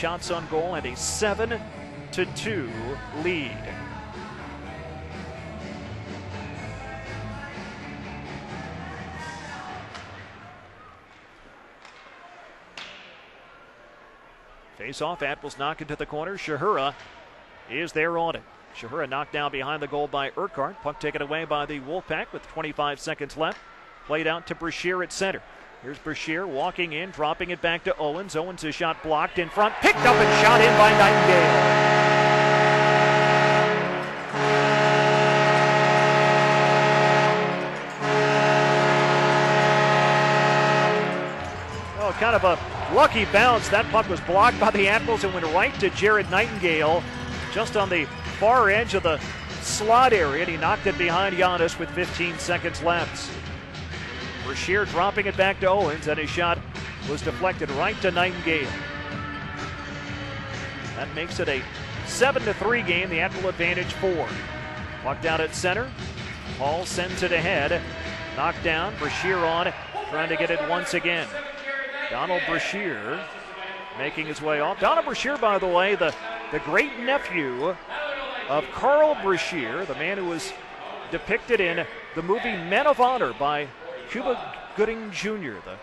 shots on goal and a 7 to 2 lead. Face off, Atwell's knock into the corner. Shahura is there on it. Shahura knocked down behind the goal by Urquhart. Puck taken away by the Wolfpack with 25 seconds left. Played out to Brashear at center. Here's Brashear walking in, dropping it back to Owens. Owens' shot blocked in front, picked up and shot in by Nightingale. Oh, kind of a lucky bounce. That puck was blocked by the Admirals and went right to Jared Nightingale, just on the far edge of the slot area. And he knocked it behind Janus with 15 seconds left. Brashear dropping it back to Owens, and his shot was deflected right to Nightingale. That makes it a 7 to 3 game, the Admiral advantage four. Puck down at center. Hall sends it ahead. Knocked down. Brashear on, trying to get it once again. Donald Brashear making his way off. Donald Brashear, by the way, the, the great nephew of Carl Brashear, the man who was depicted in the movie Men of Honor by Cuba Gooding Jr., the